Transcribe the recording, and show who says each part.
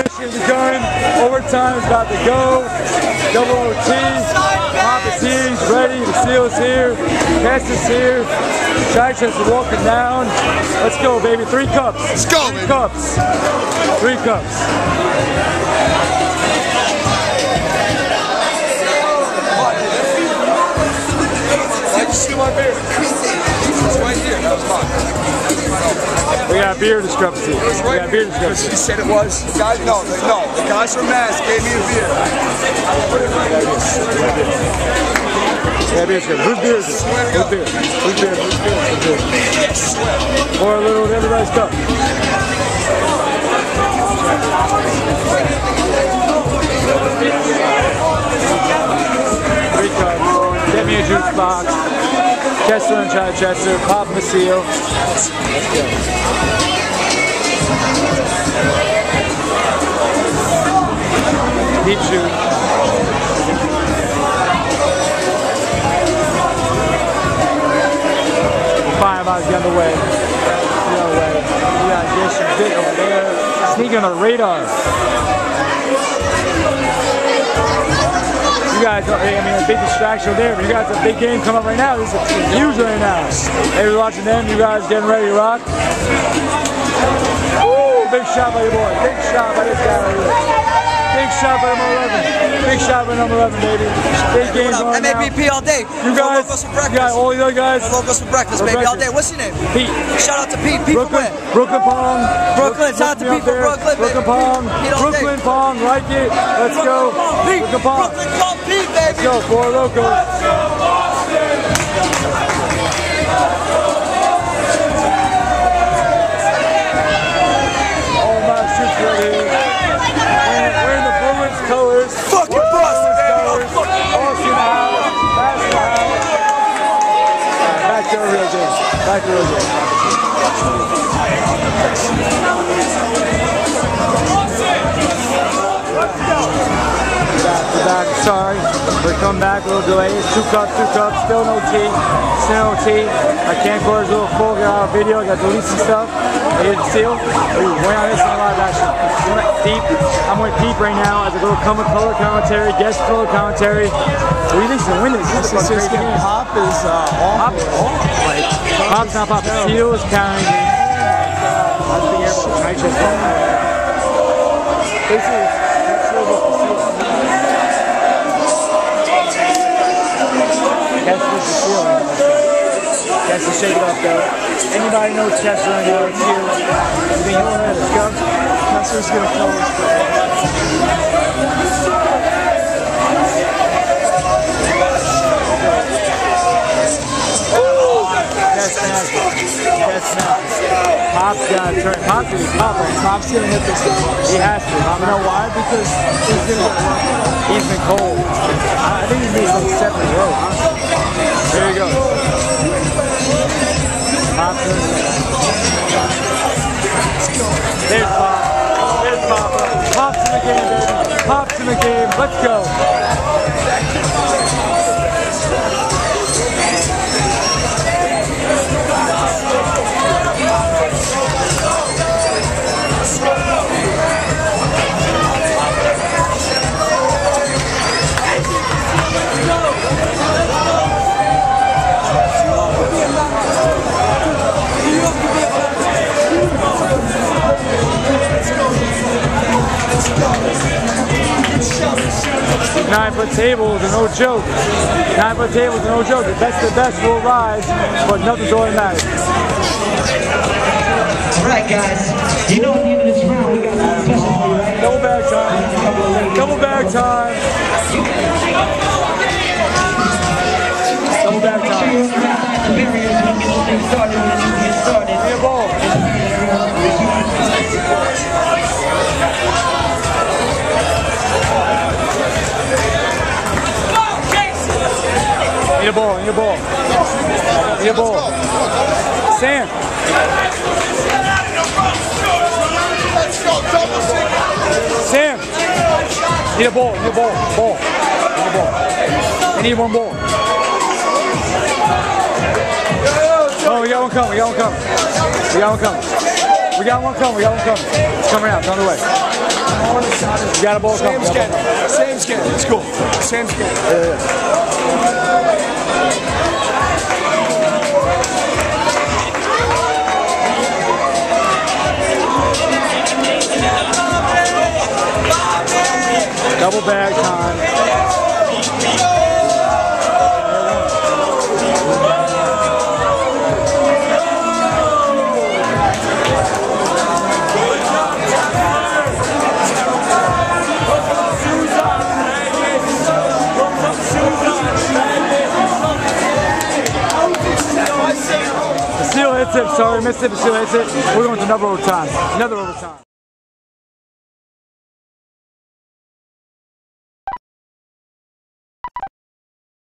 Speaker 1: Is done. Overtime is about to go. Double OT. Papa T's ready. The seal's here. Cass is here. Shy Chest walking down. Let's go, baby. Three cups.
Speaker 2: Let's go,
Speaker 1: Three
Speaker 2: baby.
Speaker 1: cups. Three cups. Beer discrepancy. We got beer discrepancy.
Speaker 2: she said it was. Guys, no, no. The guys from Mass gave me a beer.
Speaker 1: Got beer. Whose beer is it? Whose beer? Whose beer? Whose beer? Pour a little in everybody's cup. Three cups. Get me a juice box. Chester and Chichester. Pop Basile. Let's go. Deep shoot. Fine about to get underway. Get underway. We got Jason Dick over there. Sneaking on the radar. You guys, are, I mean, a big distraction there, but you guys have a big game coming up right now. This is huge right now. Hey, we're watching them. You guys getting ready to rock. Woo! Big shot by your boy. Big shot by this guy right here. Big shot by number 11. Big shot by number 11, baby. Big game going now.
Speaker 3: MAPP all day.
Speaker 1: You guys,
Speaker 3: for
Speaker 1: you
Speaker 3: breakfast.
Speaker 1: got all the other guys.
Speaker 3: For breakfast,
Speaker 1: For
Speaker 3: baby, all day. What's your name?
Speaker 1: Pete.
Speaker 3: Shout out to Pete. Pete from
Speaker 1: Brooklyn,
Speaker 3: where?
Speaker 1: Brooklyn Pong.
Speaker 3: Brooklyn, shout out to Pete from. Brooklyn.
Speaker 1: Brooklyn Pong.
Speaker 3: Pete all day.
Speaker 1: Brooklyn Pong, like it. Let's go.
Speaker 3: Pete.
Speaker 1: Brooklyn Pong.
Speaker 3: Brooklyn call Pete, baby.
Speaker 1: Let's go, four locals. All my right here. Wearing- the Bruins colors.
Speaker 3: Fucking Boston,
Speaker 1: Bruins
Speaker 3: baby.
Speaker 1: colors. Austin House. Pass house. Back to real game. Back to real game. Back to back, sorry. We come back, a little delay. It's two cups, two cups, still no tea. Still no tea. My camcorder's a little full, got out video, I got to delete some stuff. I didn't seal. Ooh, wait on this on live action. Deep. I'm with Deep right now as a little color color commentary, guest color commentary. What do you think's gonna win this? This is a crazy game.
Speaker 4: Pop is uh,
Speaker 1: Pop, like, Pop's not Pop. Seal is carrying me. That's the air, but I just Basically, it's- it's Seal versus Seal. Kessler's the Seal. Kessler, shake it up, though. Anybody knows Kessler right now? It's here. You think he'll win? Let's go. Kessler's gonna kill us. That's nasty. That's nasty. Pop's got to turn. Pop's gonna be pop now.
Speaker 4: Pop's gonna hit this thing.
Speaker 1: He has to.
Speaker 4: You know why? Because he's gonna get.
Speaker 1: He's been cold. I I think he needs like seven in a row. Huh? Here he goes. Pop. There's Pop. There's Pop. Pop's in the game, baby. Pop's in the game. Let's go. Nine foot tables are no joke. Nine foot tables are no joke. The best of the best will rise, but nothing's automatic.
Speaker 5: All right, guys. You know at the end of this round, we got something special for you, right?
Speaker 1: Double bag time. Double bag time. Double bag time. A ball. A ball. A ball. Sam.
Speaker 2: Let's go. Double single.
Speaker 1: Sam. Need a ball. A ball. Ball. Need a ball. I need one ball. Oh, we got one coming. We got one coming. We got one coming. We got one coming. We got one coming. It's coming out. It's on the way. You got a ball couple.
Speaker 3: skin. Same skin. It's cool. Same skin.
Speaker 1: Double bag time. Seal hits it. Sorry, missed it. Seal hits it. We're going to another overtime. Another overtime.